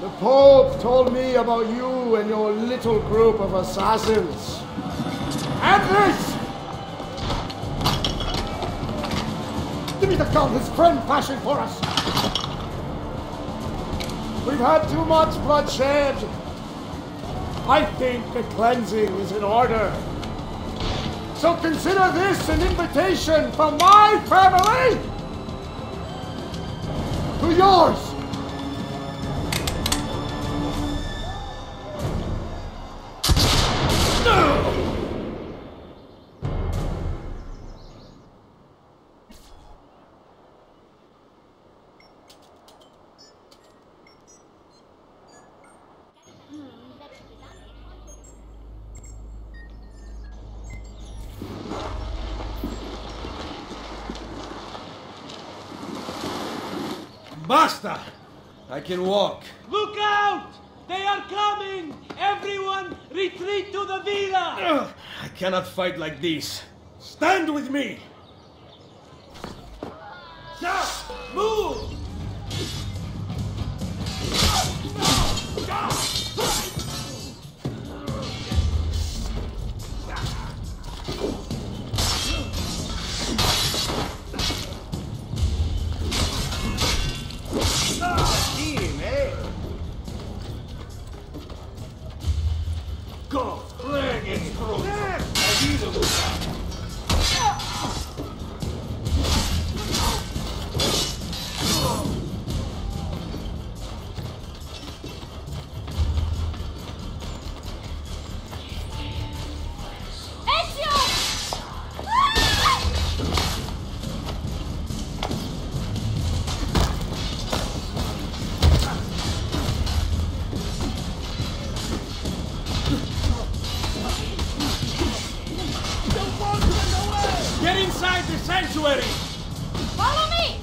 The Pope told me about you and your little group of assassins. Me the his friend fashioned for us! We've had too much bloodshed. I think a cleansing is in order. So consider this an invitation from my family to yours. Basta! I can walk. Look out! They are coming! Everyone, retreat to the villa! Ugh, I cannot fight like this. Stand with me! Now, move! Inside the sanctuary! Follow me!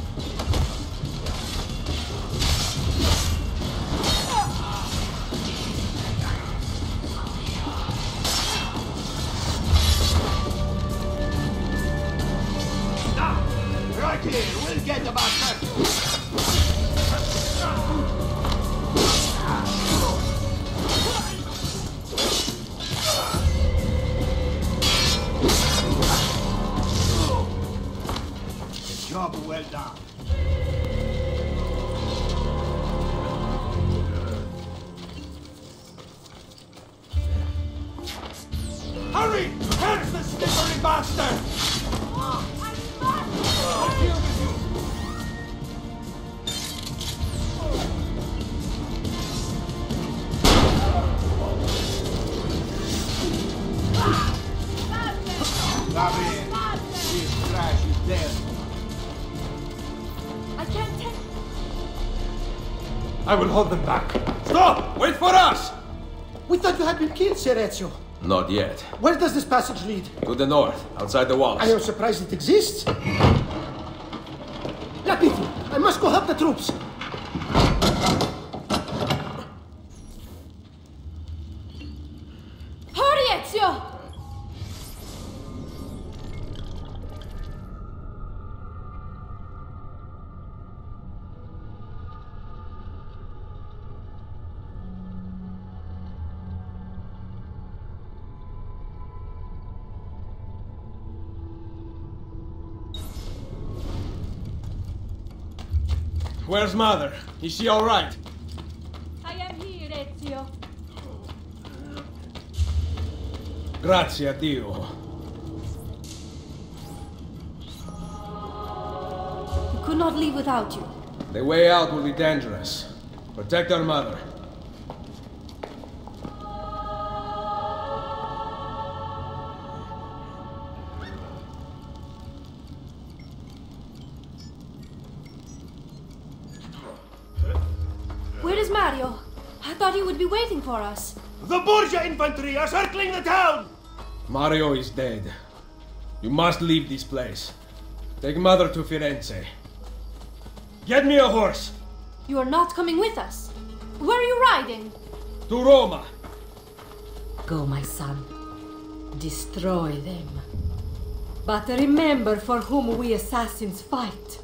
Ah, right here, we'll get about that. Well done. Hurry! Catch the slippery bastard! I will hold them back. Stop! Wait for us! We thought you had been killed, Sir Ezio. Not yet. Where does this passage lead? To the north, outside the walls. I am surprised it exists. Lapiti, I must go help the troops. Where's mother? Is she all right? I am here, Ezio. Grazie a Dio. We could not leave without you. The way out will be dangerous. Protect our mother. I thought he would be waiting for us. The Borgia infantry are circling the town! Mario is dead. You must leave this place. Take mother to Firenze. Get me a horse! You are not coming with us. Where are you riding? To Roma! Go, my son. Destroy them. But remember for whom we assassins fight.